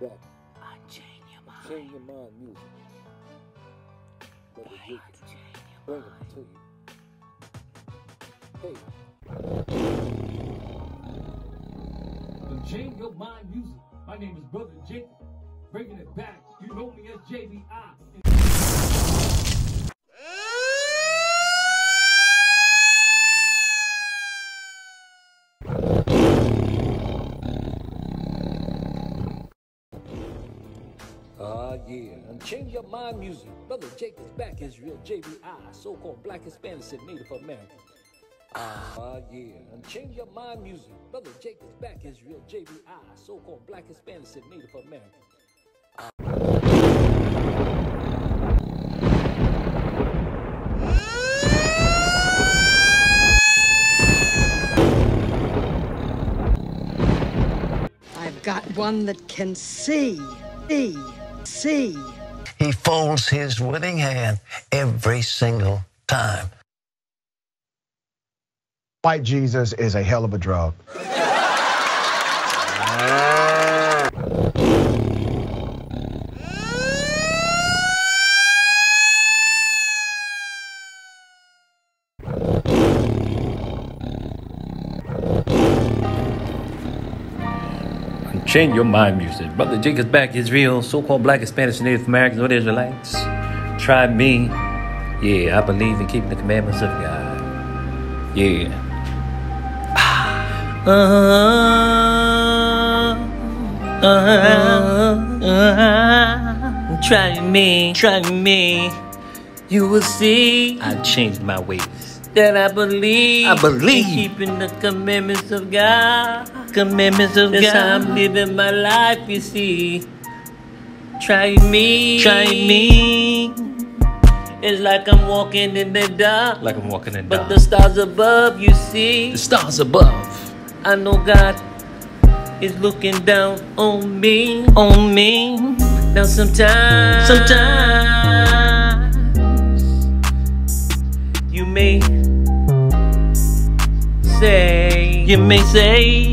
back. Unchain your mind. Change your mind music. Brother Jacob, bring it to you. Hey, Unchain Your Mind Music. My name is Brother Jacob. Bringing it back. You know me as JVI. Yeah. Unchain your mind music. Brother Jake is back. Israel JBI, so called Black Hispanics and Native Americans. Ah, yeah. Change your mind music. Brother Jake is back. Israel JBI, so called Black Hispanics and Native Americans. I've got one that can see, see, see. He folds his winning hand every single time. White Jesus is a hell of a drug. Change your mind music. Brother Jake is back. Israel, so called black, Spanish, Native Americans, or Israelites. Try me. Yeah, I believe in keeping the commandments of God. Yeah. Uh, uh, uh, try me, try me. You will see. I changed my ways. That I believe. I believe. In keeping the commandments of God. Commandments of That's God. how I'm living my life, you see. Try me. Try me. It's like I'm walking in the dark. Like I'm walking in the dark. But the stars above, you see. The stars above. I know God is looking down on me. On me. Now sometimes. Sometimes. You may say. You may say.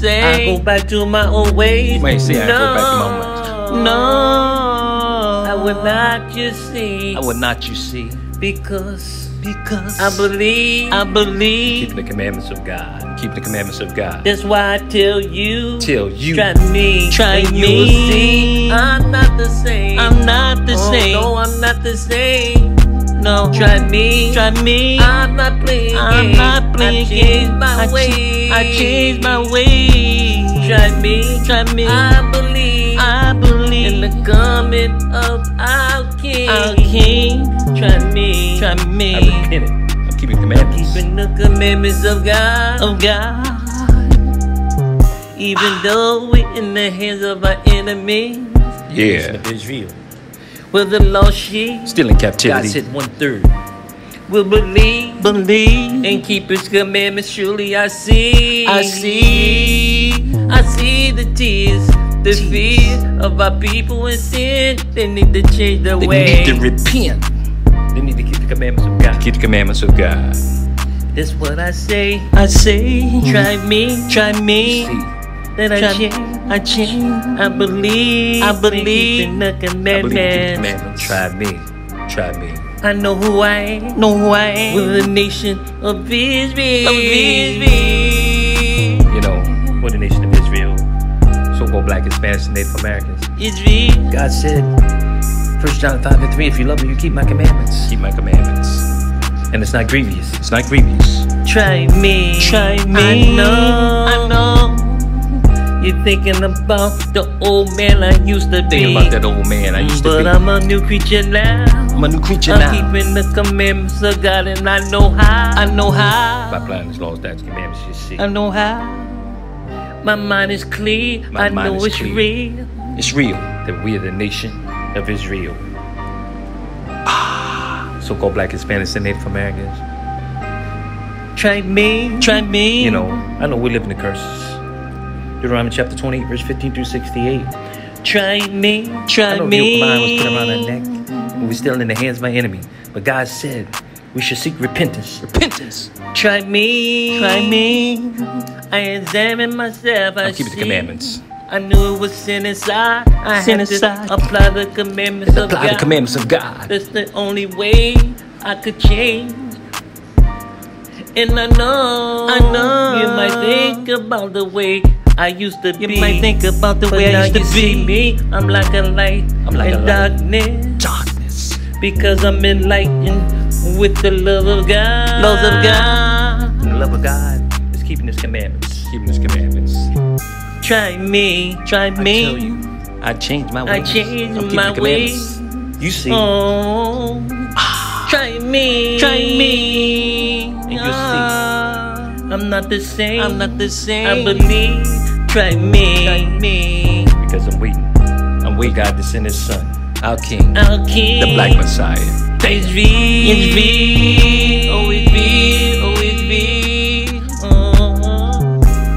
You may say. I go back to my old ways. You may say no, I go back to my old ways. No. I would not you see. I would not you see. Because. Because I believe, I believe, keep the commandments of God. Keep the commandments of God. That's why I tell you, tell you, try me, try and me. You will see, I'm not the same. I'm not the oh, same. No, I'm not the same. No, try me, try me. I'm not playing. I'm not playing I changed my I ways. I changed my ways. Try me, try me. I believe, I believe in the coming of our King. Our King. Try me, try me. I repented. I'm keeping commandments. Keeping the commandments of God. Of God. Even ah. though we're in the hands of our enemies. Yeah. Israel. With the lost sheep still in captivity? God said one third. Will believe, believe, and keep His commandments. Surely I see, I see, I see the tears, the tears. fear of our people in sin. They need to change their they way. They need to repent. They need to keep the commandments of God. Keep the commandments of God. That's what I say. I say, try me, try me. That I change, I change. I believe, I believe in the commandments. Try me, try me. I know who I am, know who I am. We're the nation of Israel. Of Israel. You know, we're the nation of Israel. So-called black and Spanish and Native Americans. Israel. God said, 1 John 5 and 3, if you love me, you keep my commandments. Keep my commandments. And it's not grievous. It's not grievous. Try me. Try me. I know. I know. You're thinking about the old man I used to be. Thinking about that old man I used but to be. But I'm a new creature now. I'm a new creature I'm now. I'm keeping the commandments of God and I know how. I know how. By applying His laws, that's commandments, you see. I know how. My mind is clear. My I know it's clear. real. It's real that we are the nation of Israel. Ah, so-called black Hispanics and Native Americans. Try me, try me. You know, I know we live in the curses. Deuteronomy chapter 28, verse 15 through 68. Try me, try I know me. The yoke was put around our neck. We were still in the hands of my enemy. But God said we should seek repentance. Repentance. Try me, try me. I examine myself. I am keeping the commandments. I knew it was sin inside. I Sin had inside. to apply the commandments of Apply God. the commandments of God. That's the only way I could change. And I know, I know. you might think about the way I used to You be. You might think about the way I used to see be. me. I'm like a light I'm like in a light. darkness Darkness. Because I'm enlightened with the love of God. Love of God. The love of God is keeping His commandments. Keeping His commandments. Try me, try I me. tell you, I changed my ways. I changed I'm my commandments. You see, Oh, try me, try me, and Ah, see. I'm not the same. I'm not the same. I believe. Try me, Try me. because I'm waiting. I'm waiting God to send His Son, our King, Our King, the Black Messiah. It's V, it's V, oh it's V, oh it's V, oh,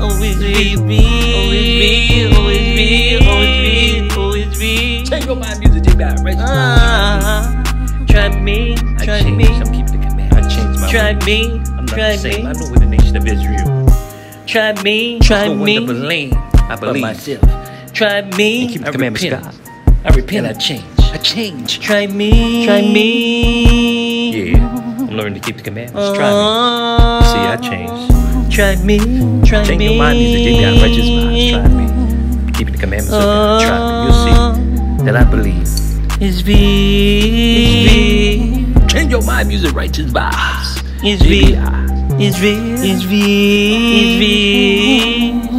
oh it's V, oh it's V, oh it's V, oh it's V, oh it's V. Change your mind, music, J. Barrett, right? Ah, try me, I try changed. me, I'm keeping the commandments. I changed my try me, I'm not try the same. me, I know we're the nation of Israel. try me, try one me, never lame. I believe. myself. Try me, And keep the I commandments repent. God. I repent, I I change. I change. Try me, try me. Yeah, I'm learning to keep the commandments. Try me. See, I changed. Try me, try Change me. your mind, music. J. Barrett, righteous minds. Try me. Keeping the commandments of God. Try me. You'll see that I believe. It's V, it's V, Change your mind, music. Righteous vibes. it's V, it's V, it's V, it's V.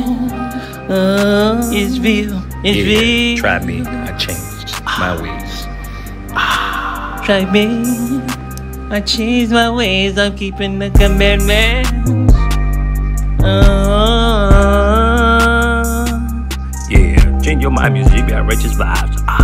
Uh, it's V, it's Yeah, V. try me. I changed my ways. Try me. I changed my ways. I'm keeping the commandments. Uh, Yeah, change your mind, music. GBI. Righteous vibes. Ah.